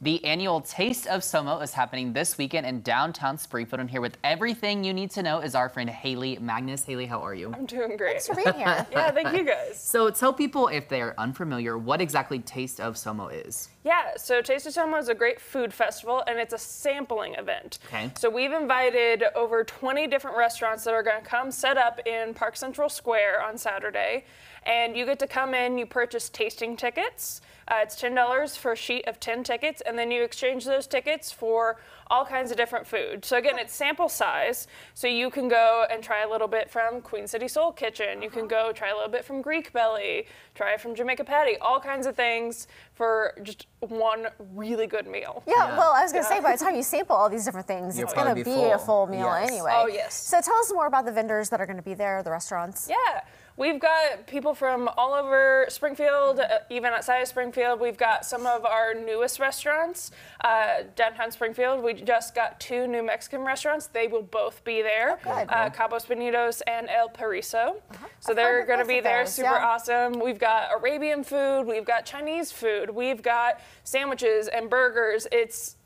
The annual Taste of Somo is happening this weekend in downtown Springfield. And here with everything you need to know is our friend Haley Magnus. Haley, how are you? I'm doing great. Thanks for being here. yeah, thank you guys. So tell people if they're unfamiliar what exactly Taste of Somo is. Yeah, so Taste of Somo is a great food festival and it's a sampling event. Okay. So we've invited over 20 different restaurants that are going to come set up in Park Central Square on Saturday. And you get to come in, you purchase tasting tickets. Uh, it's $10 for a sheet of 10 tickets, and then you exchange those tickets for all kinds of different food. So again, it's sample size, so you can go and try a little bit from Queen City Soul Kitchen. You can go try a little bit from Greek Belly, try it from Jamaica Patty, all kinds of things for just one really good meal. Yeah, Yeah. well, I was going to say, by the time you sample all these different things, You'll it's going to be, be a full. full meal Yes. anyway. Oh, yes. So tell us more about the vendors that are going to be there, the restaurants. Yeah, we've got people from all over Springfield, uh, even outside of Springfield. We've got some of our newest restaurants uh, downtown Springfield. We just got two new Mexican restaurants. They will both be there. Oh. Uh, Cabos Bonitos and El Pariso. So I've they're going to be there. those, Super yeah. awesome. We've got Arabian food. We've got Chinese food. We've got sandwiches and burgers. It's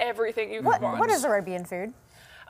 everything you What, could want. what is Arabian food?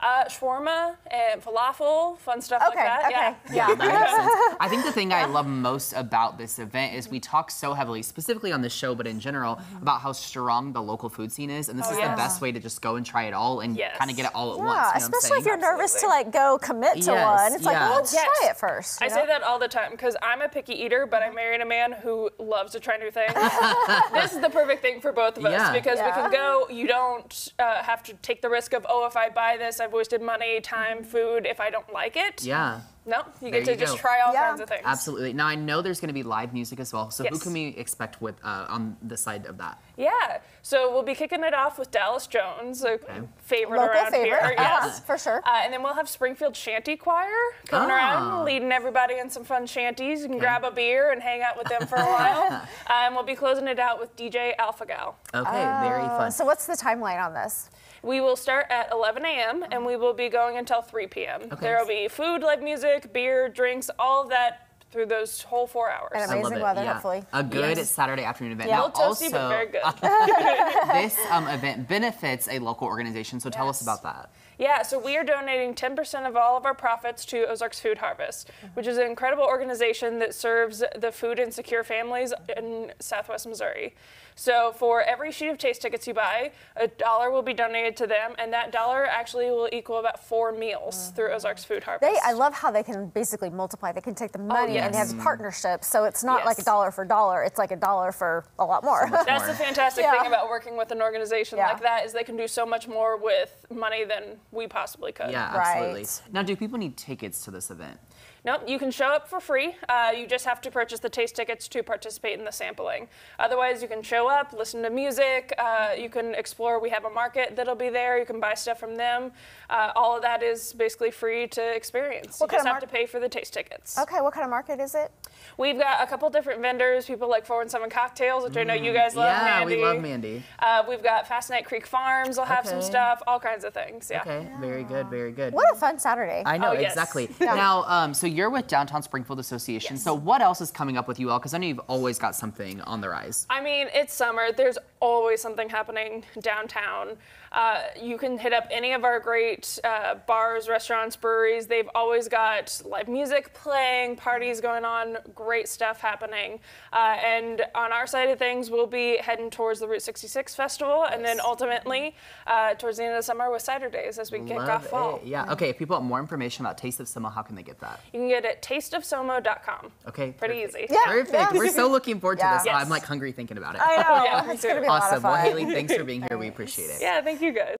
Uh, shawarma and falafel, fun stuff Okay, like that. okay. Yeah. Yeah, that makes sense. I think the thing I love most about this event is we talk so heavily, specifically on this show, but in general, about how strong the local food scene is. And this Oh, is yes. the best way to just go and try it all and Yes. kind of get it all at Yeah, once. you know especially if you're saying? nervous to like go commit to Yes, one. It's like, well, let's Yes. try it first. I you say that all the time because I'm a picky eater, but I married a man who loves to try new things. this is the perfect thing for both of us Yeah. because we can go. You don't uh, have to take the risk of oh, if I buy this, I've wasted money, time, food. If I don't like it, Yeah. No, you There get to you just go. try all Yeah. kinds of things. Absolutely. Now I know there's going to be live music as well. So who can we expect with uh, on the side of that? Yeah, so we'll be kicking it off with Dallas Jones, a favorite Local around favorite. here. Uh-huh, Yes. for sure. Uh, and then we'll have Springfield Shanty Choir coming Ah. around, leading everybody in some fun shanties. You can grab a beer and hang out with them for a while. and we'll be closing it out with DJ Alpha Gal. Okay, very Uh, fun. so what's the timeline on this? We will start at 11 a.m. and we will be going until 3 p.m. There will be food, live music, beer, drinks, all that through those whole four hours. And I love amazing weather, yeah. hopefully. A good Yes. Saturday afternoon event. Yeah. Now, A toasty, also, but very good. this um, event benefits a local organization. So tell us about that. Yeah, so we are donating 10% of all of our profits to Ozarks Food Harvest, which is an incredible organization that serves the food insecure families in Southwest Missouri. So for every sheet of taste tickets you buy, a dollar will be donated to them, and that dollar actually will equal about four meals through Ozarks Food Harvest. They, I love how they can basically multiply. They can take the money and they yes. have partnerships. So it's not like a dollar for dollar. It's like a dollar for a lot more. That's the fantastic Yeah. thing about working with an organization Yeah. like that is they can do so much more with money than we possibly could. Yeah, Right. absolutely. Now, do people need tickets to this event? Nope, you can show up for free. Uh, you just have to purchase the taste tickets to participate in the sampling. Otherwise, you can show up, listen to music, uh, you can explore. We have a market that'll be there. You can buy stuff from them. Uh, all of that is basically free to experience. What you just of have to pay for the taste tickets. okay, what kind of market is it? We've got a couple different vendors, people like Four and Seven Cocktails, which I know you guys love. Mm, yeah, Mandy. we love Mandy. Uh, we've got Fassnight Creek Farms. They'll have some stuff, all kinds of things. Yeah. Okay, very good, very good. What a fun Saturday. I know Oh, yes. exactly. Yeah. Now, um, so you're with Downtown Springfield Association. Yes. So what else is coming up with you all? Because I know you've always got something on the rise. I mean, it's summer. There's always something happening downtown. Uh, you can hit up any of our great uh, bars, restaurants, breweries. They've always got live music playing, parties going on, great stuff happening. Uh, and on our side of things, we'll be heading towards the Route 66 Festival and then ultimately uh, towards the end of the summer with Cider Days as we kick Love off fall. it. Yeah. Okay. If people want more information about Taste of Somo, how can they get that? You can get it at tasteofsomo.com. Okay. Pretty perfect. easy. Yeah. Perfect. We're so looking forward to Yeah. this. Yes. I'm like hungry thinking about it. I know. Yeah, it's going to be a lot of Awesome. Well, Haley, thanks for being here. We appreciate it. Yeah, thank you guys.